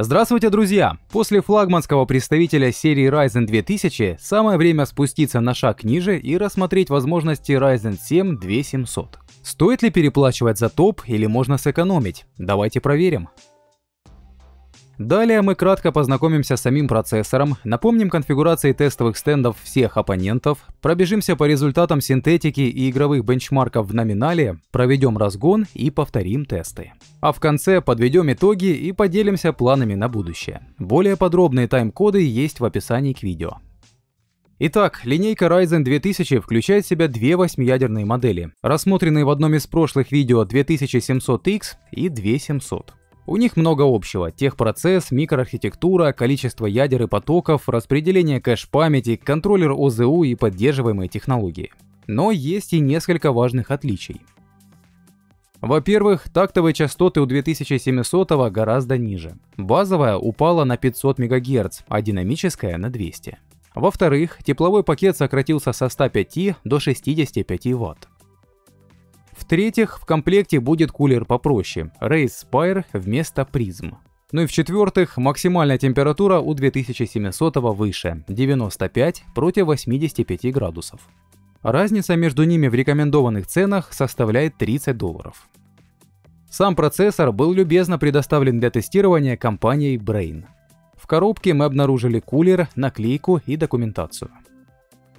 Здравствуйте, друзья! После флагманского представителя серии Ryzen 2000 самое время спуститься на шаг ниже и рассмотреть возможности Ryzen 7 2700. Стоит ли переплачивать за топ или можно сэкономить? Давайте проверим. Далее мы кратко познакомимся с самим процессором, напомним конфигурации тестовых стендов всех оппонентов, пробежимся по результатам синтетики и игровых бенчмарков в номинале, проведем разгон и повторим тесты. А в конце подведем итоги и поделимся планами на будущее. Более подробные тайм-коды есть в описании к видео. Итак, линейка Ryzen 2000 включает в себя две восьмиядерные модели, рассмотренные в одном из прошлых видео 2700X и 2700. У них много общего – техпроцесс, микроархитектура, количество ядер и потоков, распределение кэш-памяти, контроллер ОЗУ и поддерживаемые технологии. Но есть и несколько важных отличий. Во-первых, тактовые частоты у 2700 гораздо ниже. Базовая упала на 500 МГц, а динамическая на 200. Во-вторых, тепловой пакет сократился со 105 до 65 Вт. В-третьих, в комплекте будет кулер попроще – Race Spire вместо Prism. Ну и в-четвертых, максимальная температура у 2700 выше – 95 против 85 градусов. Разница между ними в рекомендованных ценах составляет 30 долларов. Сам процессор был любезно предоставлен для тестирования компанией Brain. В коробке мы обнаружили кулер, наклейку и документацию.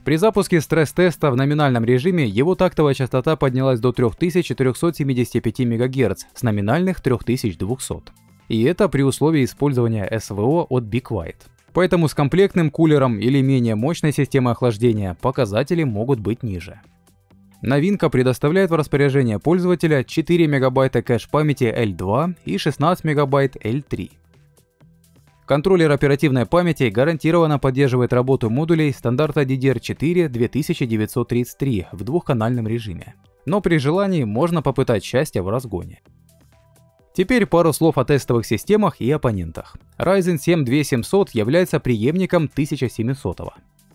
При запуске стресс-теста в номинальном режиме его тактовая частота поднялась до 3475 МГц с номинальных 3200. И это при условии использования СВО от Big White. Поэтому с комплектным кулером или менее мощной системой охлаждения показатели могут быть ниже. Новинка предоставляет в распоряжение пользователя 4 МБ кэш-памяти L2 и 16 МБ L3. Контроллер оперативной памяти гарантированно поддерживает работу модулей стандарта DDR4 2933 в двухканальном режиме. Но при желании можно попытать счастье в разгоне. Теперь пару слов о тестовых системах и оппонентах. Ryzen 7 2700 является преемником 1700.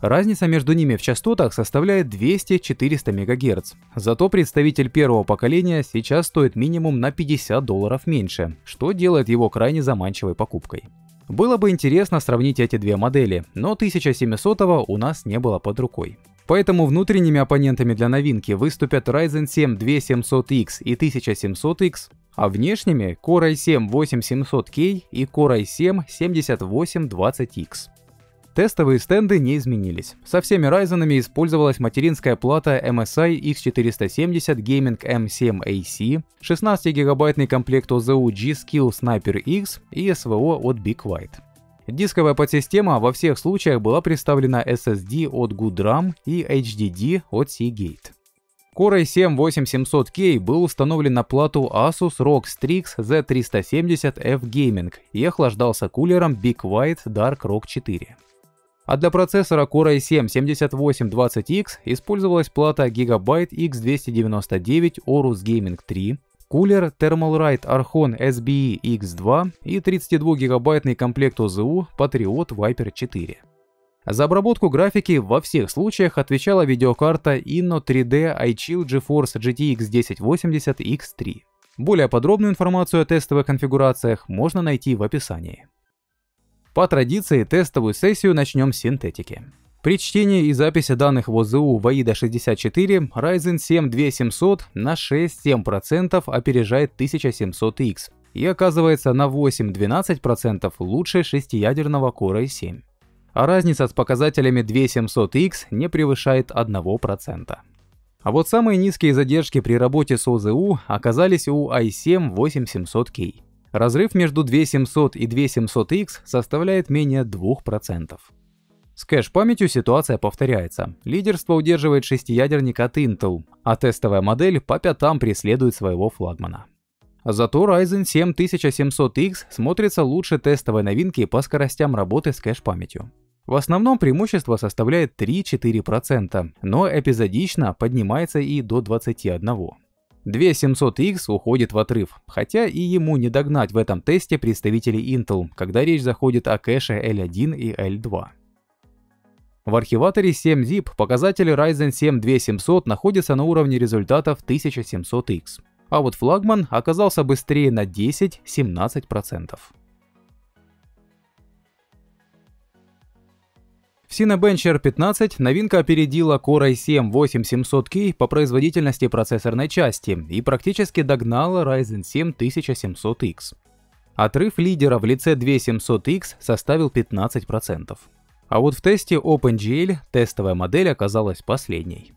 Разница между ними в частотах составляет 200-400 МГц. Зато представитель первого поколения сейчас стоит минимум на 50 долларов меньше, что делает его крайне заманчивой покупкой. Было бы интересно сравнить эти две модели, но 1700 у нас не было под рукой. Поэтому внутренними оппонентами для новинки выступят Ryzen 7 2700X и 1700X, а внешними Core i7 8700K и Core i7 7820X. Тестовые стенды не изменились. Со всеми Ryzen использовалась материнская плата MSI X470 Gaming M7AC, 16-гигабайтный комплект OZU G-Skill Sniper X и SVO от Big White. Дисковая подсистема во всех случаях была представлена SSD от GoodRAM и HDD от Seagate. Core i7 8700K был установлен на плату Asus ROG Strix Z370F Gaming и охлаждался кулером Big White Dark Rock 4. А для процессора Core i7 7820X использовалась плата Gigabyte X299 Aorus Gaming 3, кулер Thermalright Archon SBE X2 и 32-гигабайтный комплект OZU Patriot Viper 4. За обработку графики во всех случаях отвечала видеокарта Inno 3D iChill GeForce GTX 1080 X3. Более подробную информацию о тестовых конфигурациях можно найти в описании. По традиции, тестовую сессию начнем с синтетики. При чтении и записи данных в ОЗУ в AIDA64 Ryzen 7 2700 на 6-7% опережает 1700X и оказывается на 8-12% лучше шестиядерного Core i7. А разница с показателями 2700X не превышает 1%. А вот самые низкие задержки при работе с ОЗУ оказались у i7 8700K. Разрыв между 2700 и 2700X составляет менее 2%. С кэш-памятью ситуация повторяется. Лидерство удерживает шестиядерник от Intel, а тестовая модель по пятам преследует своего флагмана. Зато Ryzen 7 1700X смотрится лучше тестовой новинки по скоростям работы с кэш-памятью. В основном преимущество составляет 3-4%, но эпизодично поднимается и до 21%. 2700X уходит в отрыв, хотя и ему не догнать в этом тесте представителей Intel, когда речь заходит о кэше L1 и L2. В архиваторе 7-zip показатели Ryzen 7 2700 находятся на уровне результатов 1700X, а вот флагман оказался быстрее на 10-17%. В Cinebench R15 новинка опередила Core i7-8700K по производительности процессорной части и практически догнала Ryzen 7 1700X. Отрыв лидера в лице 2700X составил 15%. А вот в тесте OpenGL тестовая модель оказалась последней.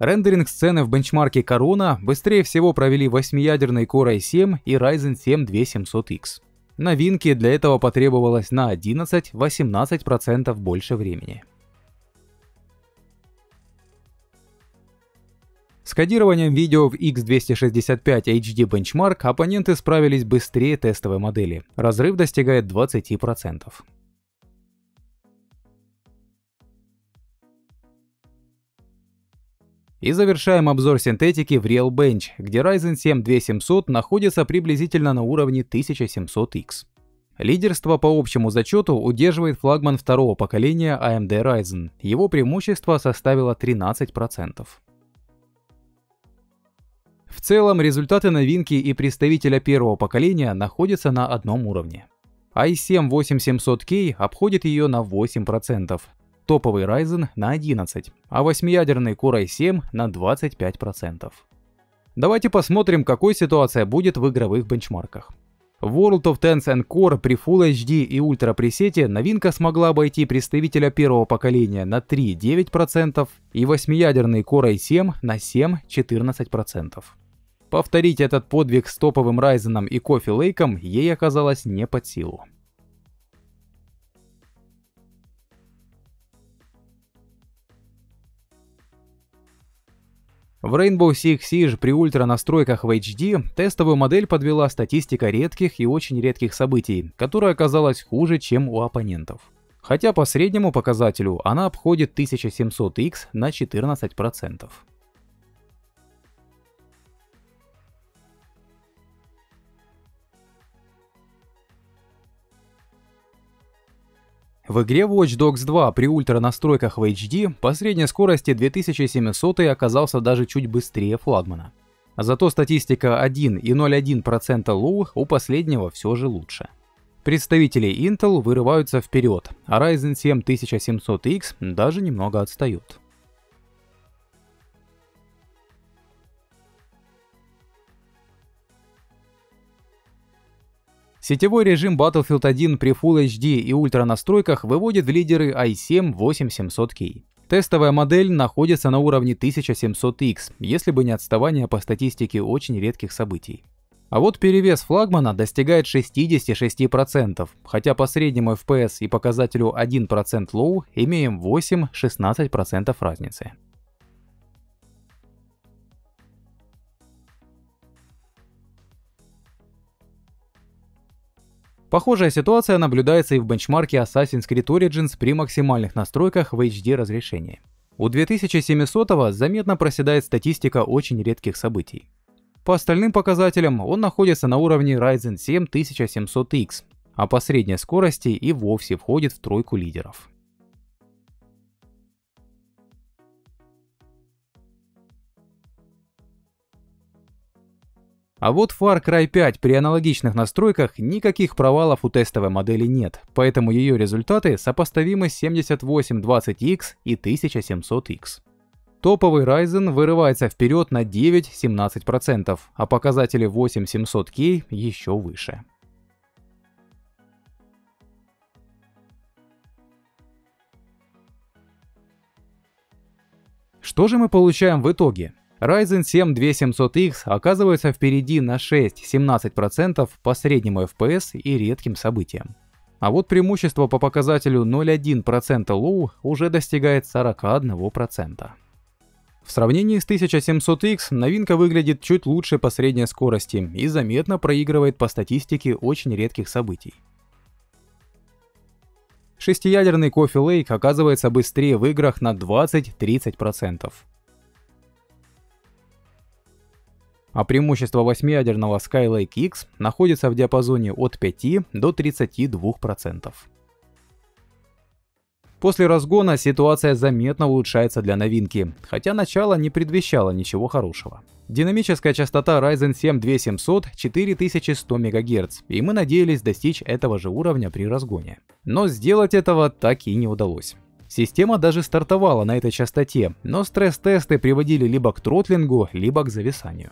Рендеринг сцены в бенчмарке Corona быстрее всего провели 8-ядерный Core i7 и Ryzen 7 2700X. Новинки для этого потребовалось на 11-18% больше времени. С кодированием видео в X265 HD Benchmark оппоненты справились быстрее тестовой модели. Разрыв достигает 20%. И завершаем обзор синтетики в Real Bench, где Ryzen 7 2700 находится приблизительно на уровне 1700X. Лидерство по общему зачету удерживает флагман второго поколения AMD Ryzen. Его преимущество составило 13%. В целом, результаты новинки и представителя первого поколения находятся на одном уровне. i7 8700K обходит ее на 8%, топовый Ryzen на 11%, а 8-ядерный Core i7 на 25%. Давайте посмотрим, какой ситуация будет в игровых бенчмарках. В World of Tanks and Core при Full HD и Ultra пресете новинка смогла обойти представителя первого поколения на 3,9% и 8-ядерный Core i7 на 7,14%. Повторить этот подвиг с топовым Ryzen и Coffee Lake ей оказалось не под силу. В Rainbow Six Siege при ультра настройках в HD тестовую модель подвела статистика редких и очень редких событий, которая оказалась хуже, чем у оппонентов. Хотя по среднему показателю она обходит 1700X на 14%. В игре Watch Dogs 2 при ультра настройках в HD по средней скорости 2700 оказался даже чуть быстрее флагмана. Зато статистика 1 и 0,1% low у последнего все же лучше. Представители Intel вырываются вперед, а Ryzen 7 1700X даже немного отстают. Сетевой режим Battlefield 1 при Full HD и ультра настройках выводит в лидеры i7 8700K. Тестовая модель находится на уровне 1700X, если бы не отставание по статистике очень редких событий. А вот перевес флагмана достигает 66%, хотя по среднему FPS и показателю 1% low имеем 8-16% разницы. Похожая ситуация наблюдается и в бенчмарке Assassin's Creed Origins при максимальных настройках в HD разрешении. У 2700 заметно проседает статистика очень редких событий. По остальным показателям он находится на уровне Ryzen 7 1700X, а по средней скорости и вовсе входит в тройку лидеров. А вот Far Cry 5 при аналогичных настройках никаких провалов у тестовой модели нет, поэтому ее результаты сопоставимы с 7820X и 1700X. Топовый Ryzen вырывается вперед на 9-17%, а показатели 8700K еще выше. Что же мы получаем в итоге? Ryzen 7 2700X оказывается впереди на 6-17% по среднему FPS и редким событиям. А вот преимущество по показателю 0,1% low уже достигает 41%. В сравнении с 1700X новинка выглядит чуть лучше по средней скорости и заметно проигрывает по статистике очень редких событий. Шестиядерный Coffee Lake оказывается быстрее в играх на 20-30% а преимущество восьмиядерного Skylake X находится в диапазоне от 5 до 32%. После разгона ситуация заметно улучшается для новинки, хотя начало не предвещало ничего хорошего. Динамическая частота Ryzen 7 2700 4100 МГц, и мы надеялись достичь этого же уровня при разгоне. Но сделать этого так и не удалось. Система даже стартовала на этой частоте, но стресс-тесты приводили либо к тротлингу, либо к зависанию.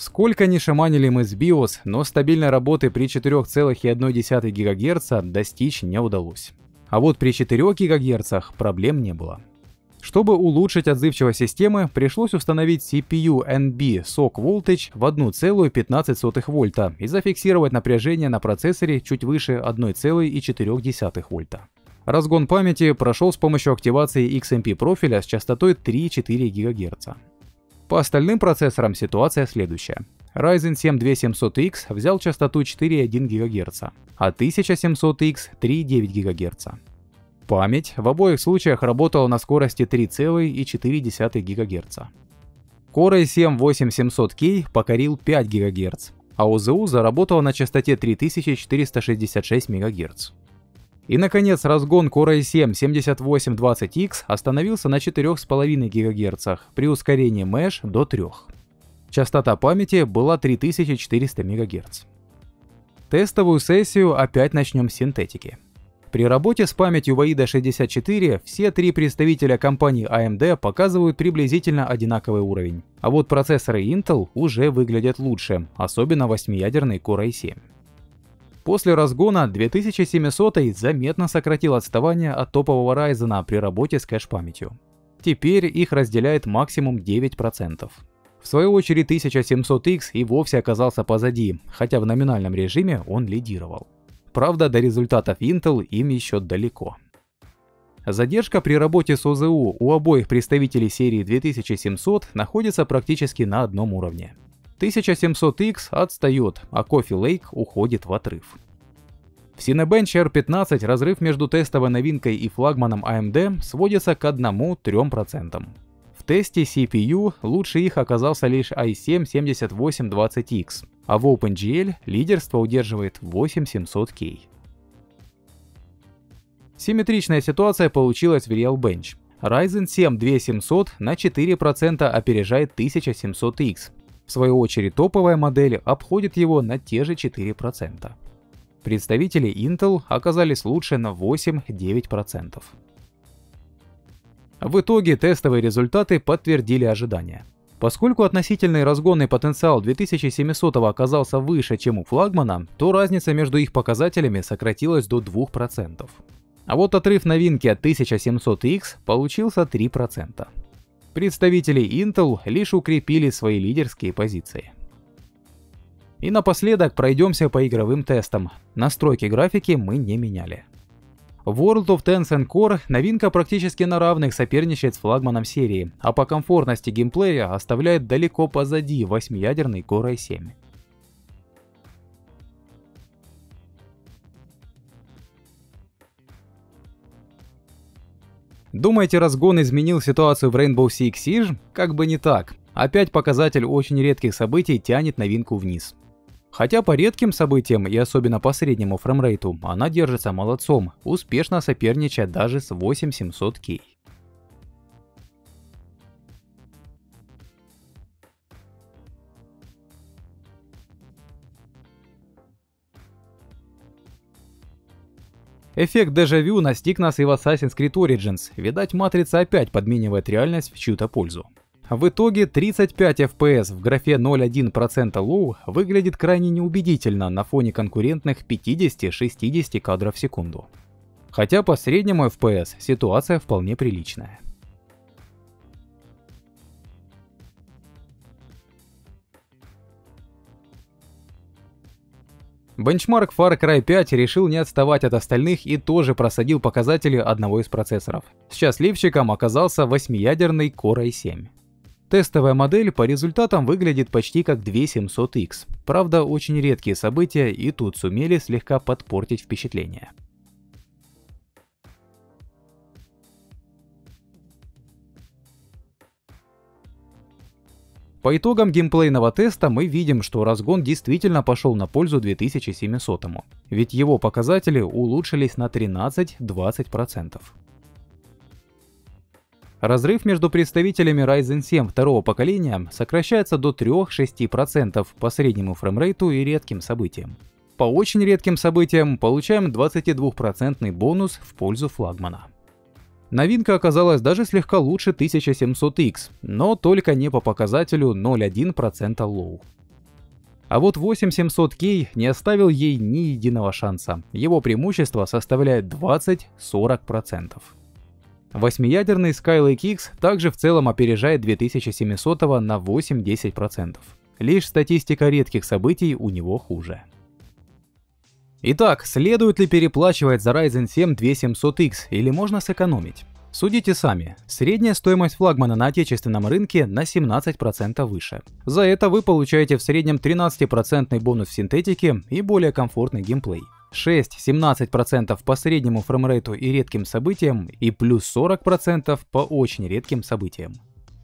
Сколько ни шаманили мы с BIOS, но стабильной работы при 4,1 ГГц достичь не удалось. А вот при 4 ГГц проблем не было. Чтобы улучшить отзывчивость системы, пришлось установить CPU NB SOC Voltage в 1,15 вольта и зафиксировать напряжение на процессоре чуть выше 1,4 вольта. Разгон памяти прошел с помощью активации XMP профиля с частотой 3-4 ГГц. По остальным процессорам ситуация следующая. Ryzen 7 2700X взял частоту 4,1 ГГц, а 1700X 3,9 ГГц. Память в обоих случаях работала на скорости 3,4 ГГц. Core i7 8700K покорил 5 ГГц, а ОЗУ заработал на частоте 3466 МГц. И, наконец, разгон Core i7 7820X остановился на 4,5 ГГц при ускорении Mesh до 3. Частота памяти была 3400 МГц. Тестовую сессию опять начнем с синтетики. При работе с памятью Vaida 64 все три представителя компании AMD показывают приблизительно одинаковый уровень. А вот процессоры Intel уже выглядят лучше, особенно 8-ядерный Core i7. После разгона 2700 заметно сократил отставание от топового Ryzen при работе с кэш-памятью. Теперь их разделяет максимум 9%. В свою очередь 1700X и вовсе оказался позади, хотя в номинальном режиме он лидировал. Правда, до результатов Intel им еще далеко. Задержка при работе с ОЗУ у обоих представителей серии 2700 находится практически на одном уровне. 1700X отстает, а Coffee Lake уходит в отрыв. В Cinebench R15 разрыв между тестовой новинкой и флагманом AMD сводится к 1-3%. В тесте CPU лучше их оказался лишь i7-7820X, а в OpenGL лидерство удерживает 8700K. Симметричная ситуация получилась в RealBench. Ryzen 7 2700 на 4% опережает 1700X, в свою очередь топовая модель обходит его на те же 4%. Представители Intel оказались лучше на 8-9%. В итоге тестовые результаты подтвердили ожидания. Поскольку относительный разгонный потенциал 2700 оказался выше, чем у флагмана, то разница между их показателями сократилась до 2%. А вот отрыв новинки от 1700X получился 3% представители Intel лишь укрепили свои лидерские позиции. И напоследок пройдемся по игровым тестам. Настройки графики мы не меняли. World of and Core новинка практически на равных соперничает с флагманом серии, а по комфортности геймплея оставляет далеко позади 8-ядерный Core i7. Думаете, разгон изменил ситуацию в Rainbow Six Siege? Как бы не так. Опять показатель очень редких событий тянет новинку вниз. Хотя по редким событиям и особенно по среднему фреймрейту она держится молодцом, успешно соперничая даже с 8700K. Эффект дежавю настиг нас и в Assassin's Creed Origins. Видать, матрица опять подменивает реальность в чью-то пользу. В итоге 35 FPS в графе 0,1% low выглядит крайне неубедительно на фоне конкурентных 50-60 кадров в секунду. Хотя по среднему FPS ситуация вполне приличная. Бенчмарк Far Cry 5 решил не отставать от остальных и тоже просадил показатели одного из процессоров. Счастливчиком оказался 8-ядерный Core i7. Тестовая модель по результатам выглядит почти как 2700X. Правда, очень редкие события и тут сумели слегка подпортить впечатление. По итогам геймплейного теста мы видим, что разгон действительно пошел на пользу 2700, ведь его показатели улучшились на 13-20%. Разрыв между представителями Ryzen 7 второго поколения сокращается до 3-6% по среднему фреймрейту и редким событиям. По очень редким событиям получаем 22% бонус в пользу флагмана. Новинка оказалась даже слегка лучше 1700X, но только не по показателю 0,1% low. А вот 8700K не оставил ей ни единого шанса. Его преимущество составляет 20-40%. Восьмиядерный Skylake X также в целом опережает 2700 на 8-10%. Лишь статистика редких событий у него хуже. Итак, следует ли переплачивать за Ryzen 7 2700X или можно сэкономить? Судите сами. Средняя стоимость флагмана на отечественном рынке на 17% выше. За это вы получаете в среднем 13% бонус в синтетике и более комфортный геймплей. 6-17% по среднему фреймрейту и редким событиям и плюс 40% по очень редким событиям.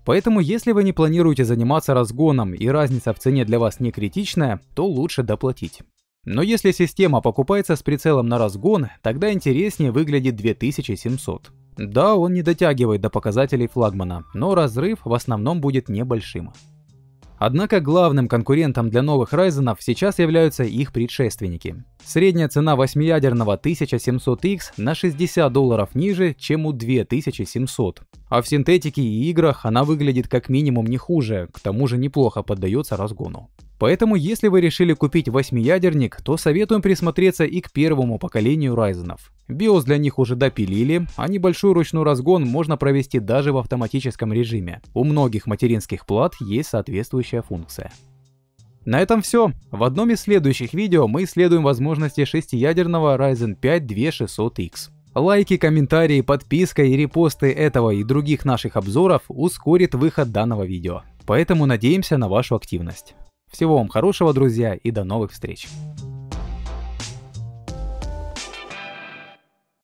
Поэтому если вы не планируете заниматься разгоном и разница в цене для вас не критичная, то лучше доплатить. Но если система покупается с прицелом на разгон, тогда интереснее выглядит 2700. Да, он не дотягивает до показателей флагмана, но разрыв в основном будет небольшим. Однако главным конкурентом для новых Ryzen сейчас являются их предшественники. Средняя цена 8-ядерного 1700X на 60 долларов ниже, чем у 2700. А в синтетике и играх она выглядит как минимум не хуже, к тому же неплохо поддается разгону. Поэтому, если вы решили купить восьмиядерник, то советуем присмотреться и к первому поколению Ryzen. BIOS для них уже допилили, а небольшой ручной разгон можно провести даже в автоматическом режиме. У многих материнских плат есть соответствующая функция. На этом все. В одном из следующих видео мы исследуем возможности шестиядерного Ryzen 5 2600X. Лайки, комментарии, подписка и репосты этого и других наших обзоров ускорит выход данного видео. Поэтому надеемся на вашу активность. Всего вам хорошего, друзья, и до новых встреч!